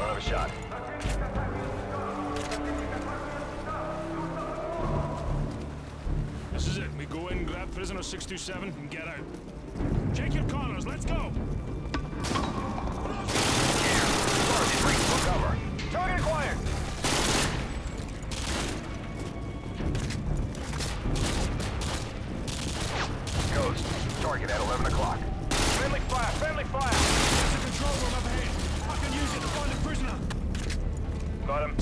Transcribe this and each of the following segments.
don't have a shot. This is it. We go in, grab prisoner 627, and get out. Check your corners. Let's go. Sergeant, breach for cover. Target acquired. Ghost, target at 11 o'clock. Friendly fire, friendly fire. Got him.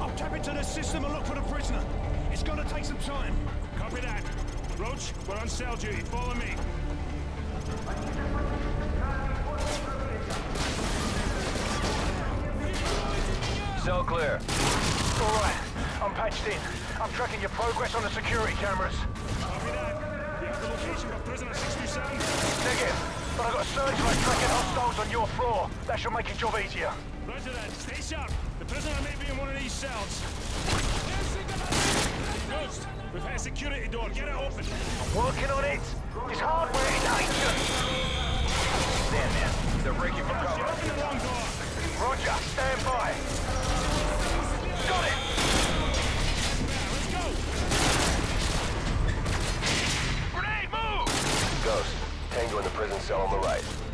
I'll tap into the system and look for the prisoner. It's gonna take some time. Copy that. Roach, we're on cell duty. Follow me. Cell clear. All right, I'm patched in. I'm tracking your progress on the security cameras. Copy that. I've got a searchlight tracking hostiles on your floor. That should make your job easier. Roger that. Stay sharp. The prisoner may be in one of these cells. Ghost, we've had a security door. Get it open. I'm Working on it. This hardware is ancient. prison cell on the right.